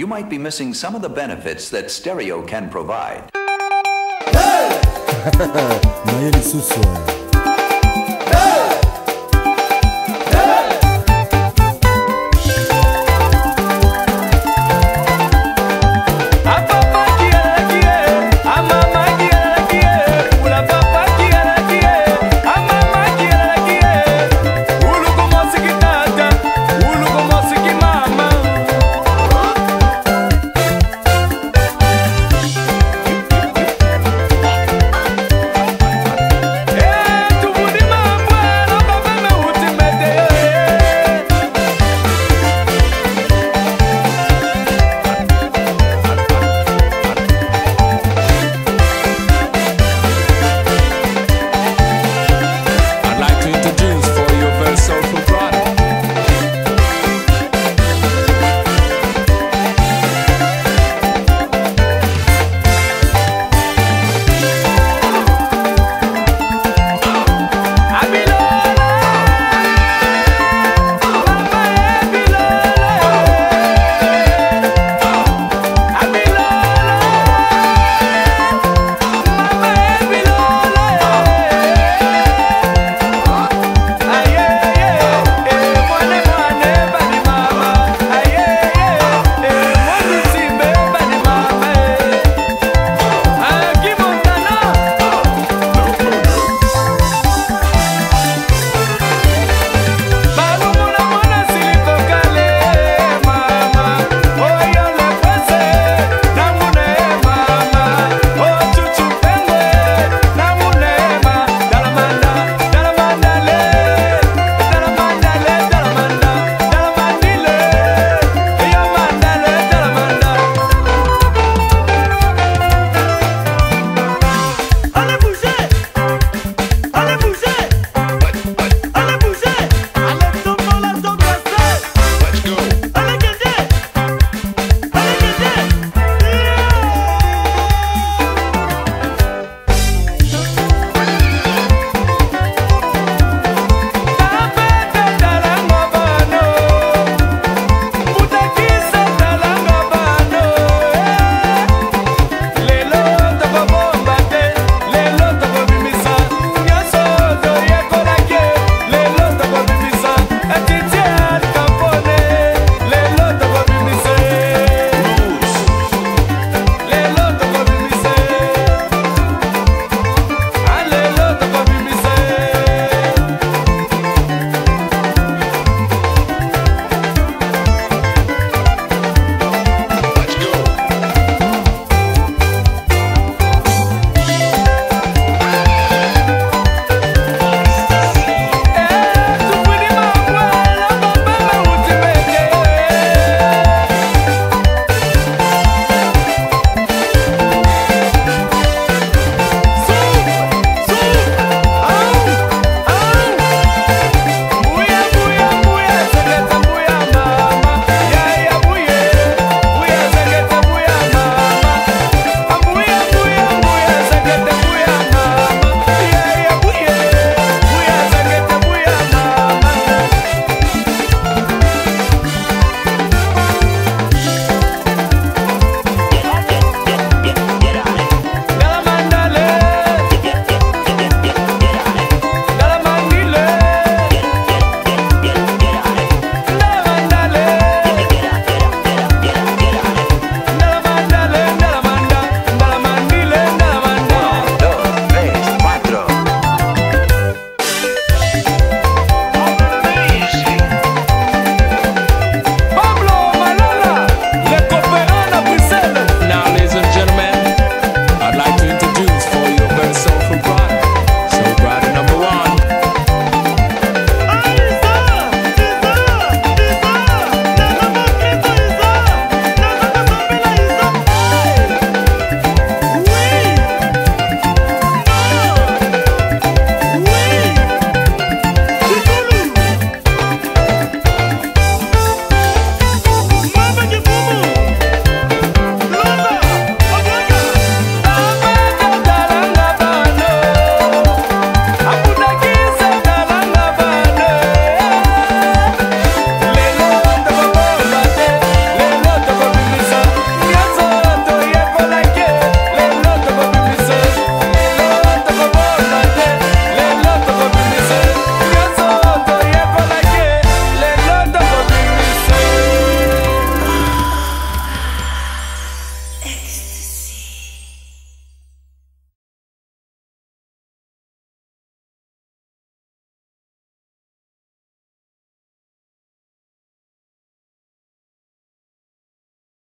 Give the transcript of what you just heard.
you might be missing some of the benefits that stereo can provide. Hey!